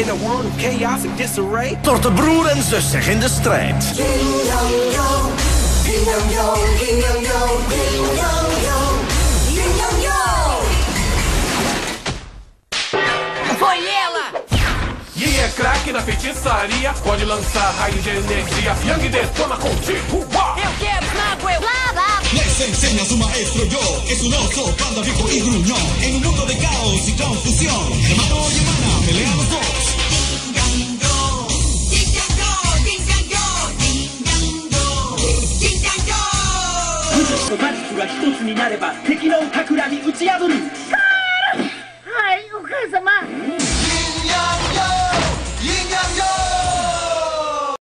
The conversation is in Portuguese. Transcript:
In a world of chaos and disarray. Door de broer en zus zich in de strijd. Foi ela! E é craque na feitiçaria, pode lançar raio de energia. Yang detona contigo. Eu quero snago, eu... Blá, blá. Les enseña su maestro yo, que es un oso, panda viejo y gruñón. En un mundo de caos y confusión, とマジックが一つになれば敵の企み打ち破る。